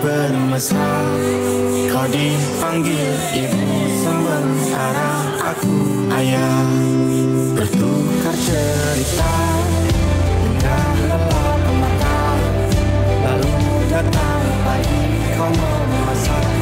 bermesra. Kau dipanggil ibu sementara aku ayah. Bertukar cerita Hingga lelap mata Lalu datang pagi kau memasak